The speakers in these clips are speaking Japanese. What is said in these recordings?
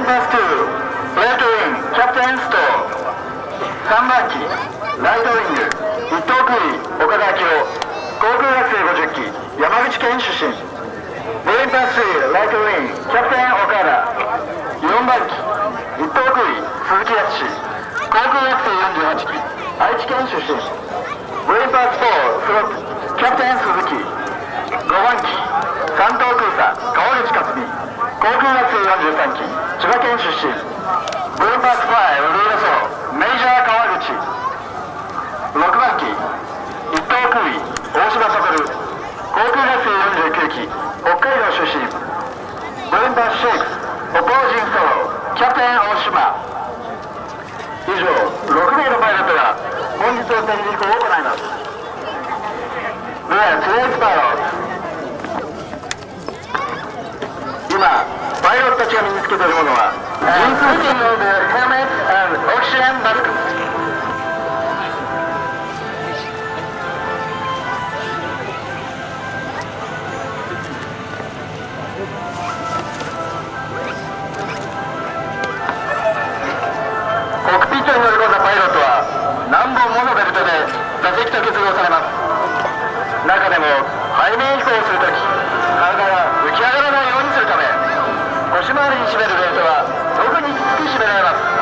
バス2レフトウィンキャプテンストー3番機ライトウィング一等空尉岡田明夫航空学生50機山口県出身ブレインパス3ライトウィンキャプテン岡田4番機一等空尉鈴木康航空学生48機愛知県出身ブレインパス4スロップキャプテン鈴木5番機三等空佐川口克美航空学生43機千葉県出身。ブルーパス5ルーラソロメジャー川口。6番機一等空尉大島悟。航空学生49機北海道出身。ブルーパス6オポージンソロキャプテン大島。以上6名のパイロットが本日の展示飛行を行います。We are today's pilots 今パイロットたちが身につけているものは人工機の helmet and oxygen mask コックピットに乗り込んだパイロットは何本ものベルトで座席と結合されます中でも背面飛行するとき体が浮き上がらないように腰回りに締めるベルトは特にきつく締められます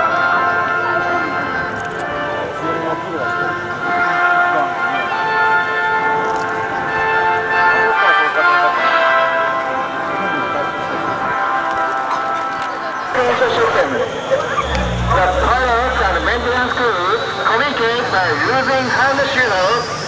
Using hand shoes.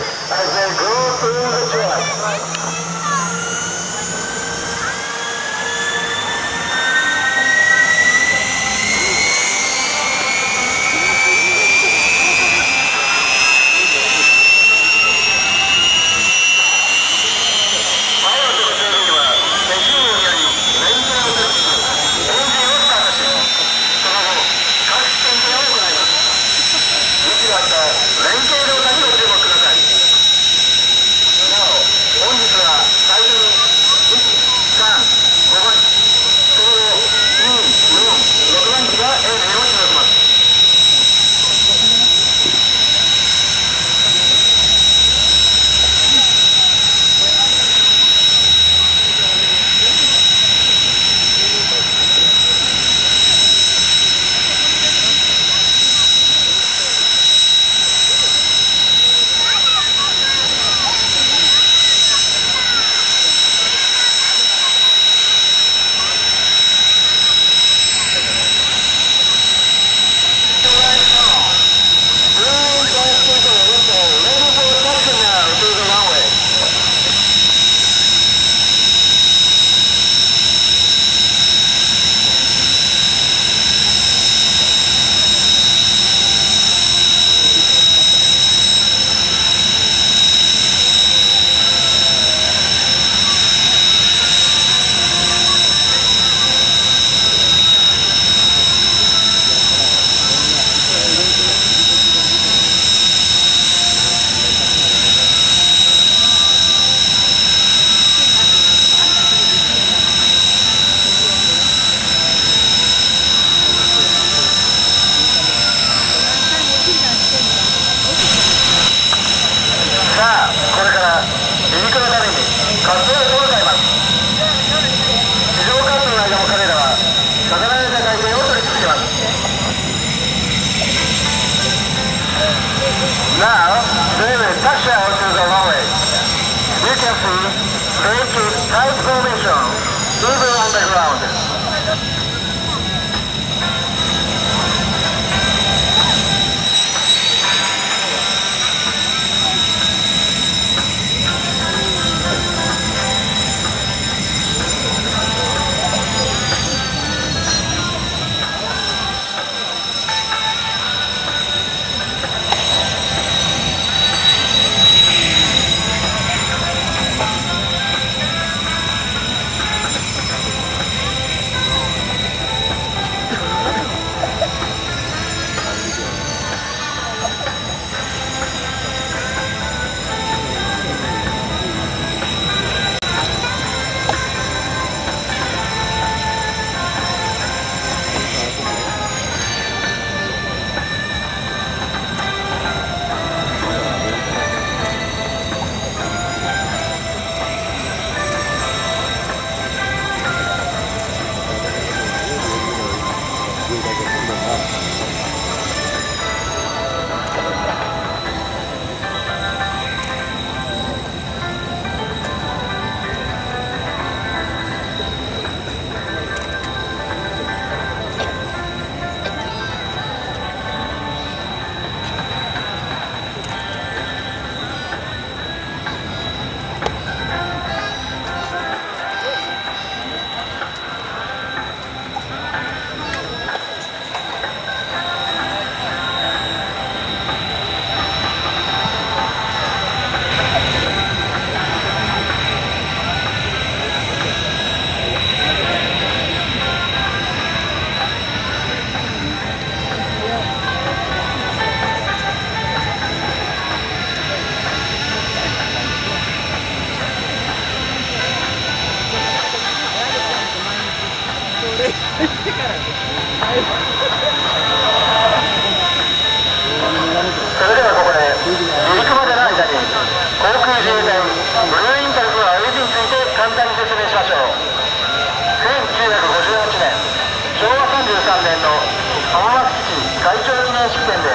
松基地会長記念式典で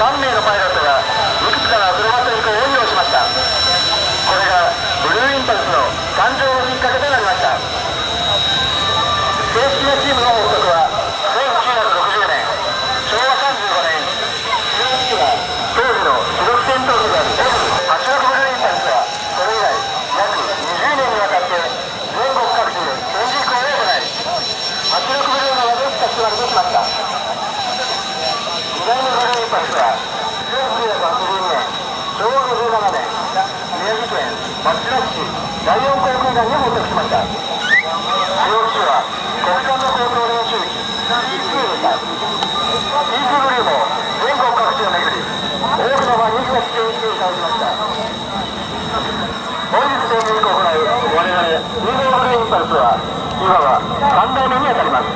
3名のパイロットがいくつかのアクロバット飛行を披露しました。これがブルーインパルスの誕生のきっかけとなりました。正式なチームの発足は1960年昭和35年当時の主力戦闘機である F86 ブルーインパルスはそれ以来約20年にわたって全国各地で展示飛行を行い86ブルーの宿しか座りとしました2代目ブルーインパルスは1982年昭和57年宮松島市第4航空団に発足しました。使用機種は国産の高等練習機 T2 でした T2 ブルーも全国各地を巡り多くのファンにご出演していただきました。本日展示を行う我々2号ブルーインパルスはいわば3代目にあたります。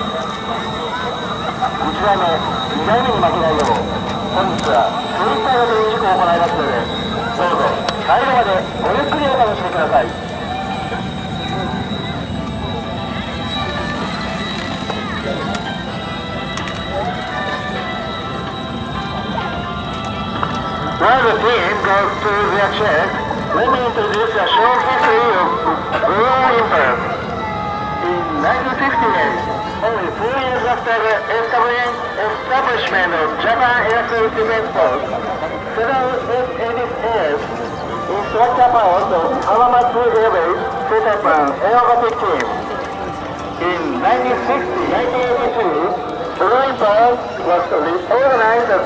1代目2代目に負けないよう本日は精一杯の展示を行いますのでどうぞ最後までごゆっくりお楽しみください While the team goes through their check, let me introduce a short history of Blue Impulse. In 1958, only four years after the establishment of Japan Airfield Defense Force, several F-86s of Hamamatsu Air Base set up an aerobatic team. In 1960-1982, Blue Impulse was reorganized as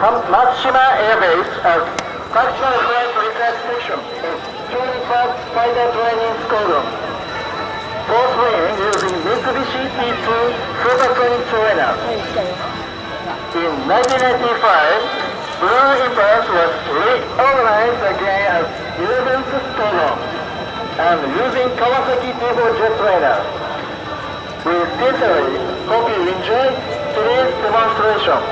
Matsushima Air Base as Functional Flight Research Section of 21st Fighter Training Squadron. Both wing using Mitsubishi T2 supersonic trainer. In 1995, Blue Impulse was reorganized again as 11th Squadron and using Kawasaki T4 jet trainer. We sincerely hope you enjoy today's demonstration.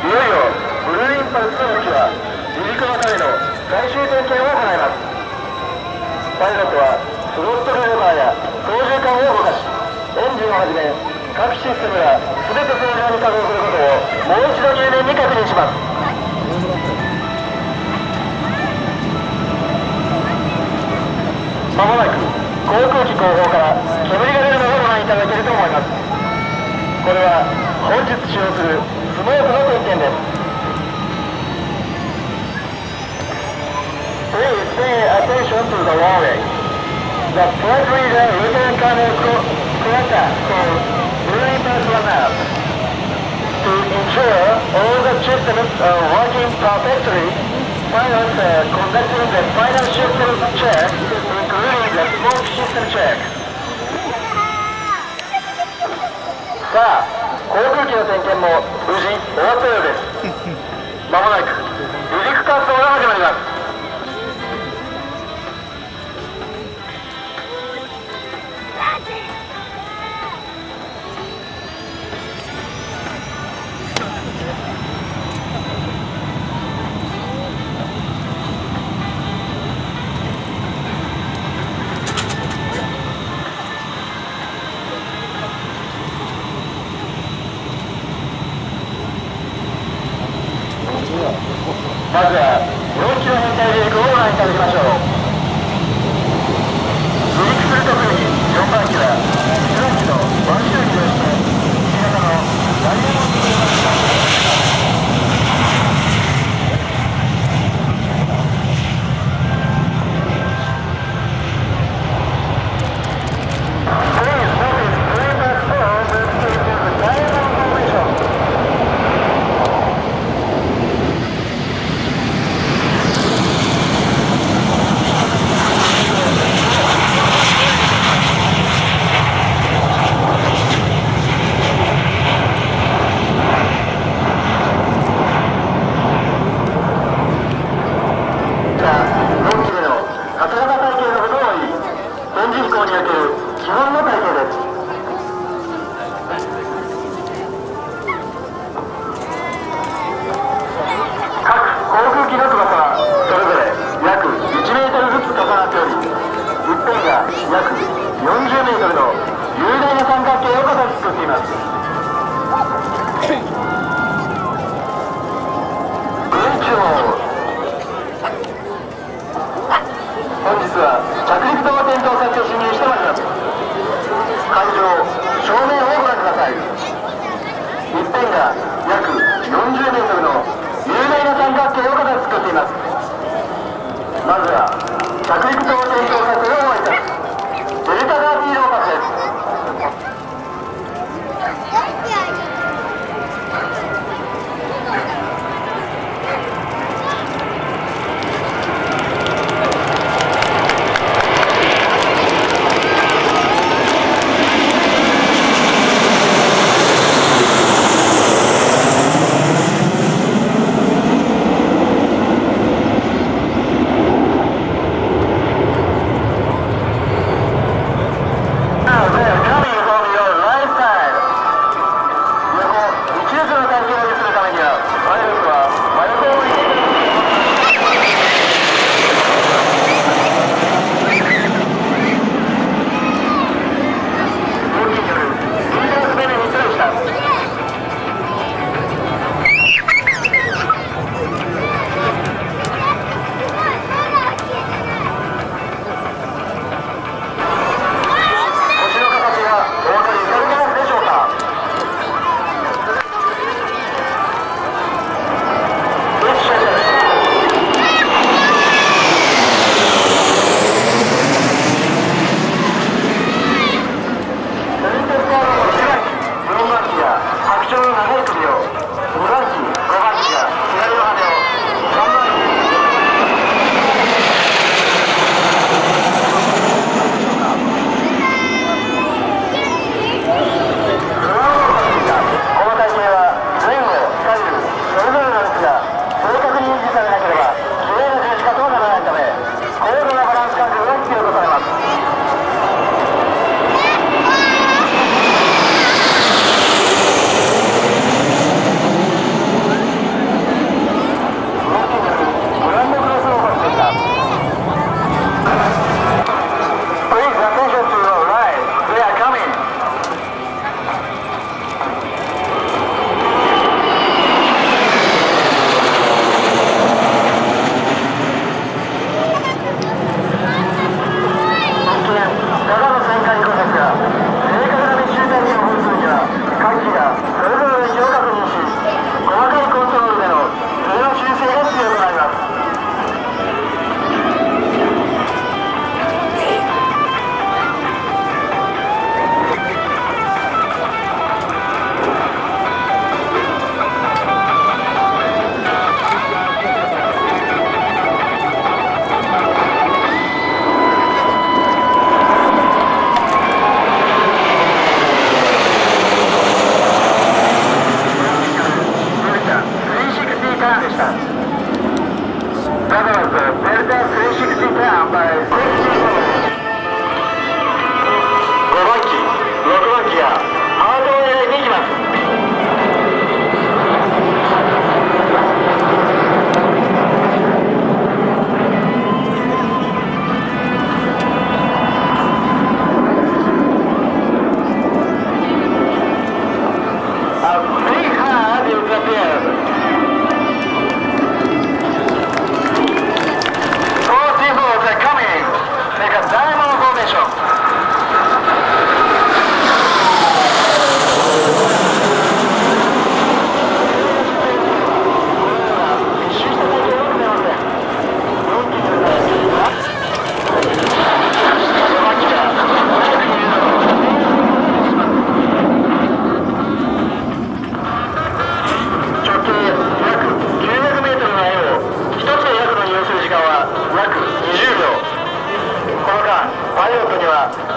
いよいよブルーインパルスの動きは離陸のための最終点検を行いますパイロットはスロットルレバーや操縦桿を動かしエンジンをはじめ各システムが全て正常に稼働することをもう一度入念に確認します。まもなく航空機後方から煙が出るのをご覧いただけると思います。これは本日使用するスモークの点検です。Please pay attention to the runway. The flight leader return camera collector called Blue Impulse Run Up. To ensure all the systems are working perfectly, pilots are conducting the final system check, including the smoke system check. さあ航空機の点検も無事終わったようですまもなく離陸活動が始まります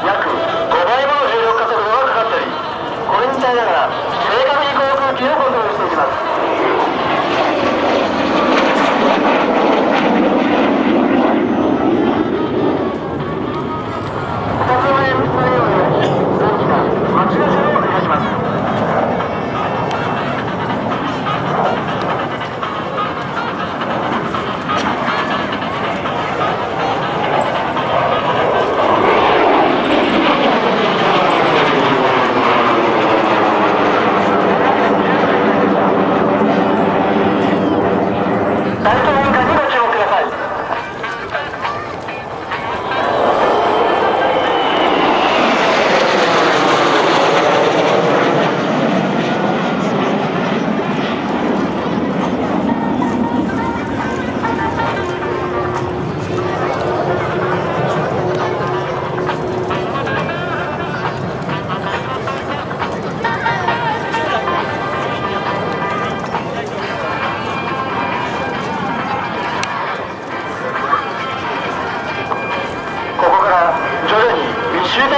約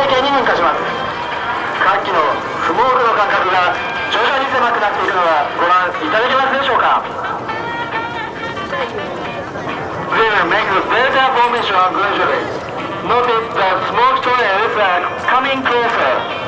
中体系に変化します各機のスモークの間隔が徐々に狭くなっているのはご覧いただけますでしょうか We will make the data formation gradually. Notice that smoke trails are coming closer.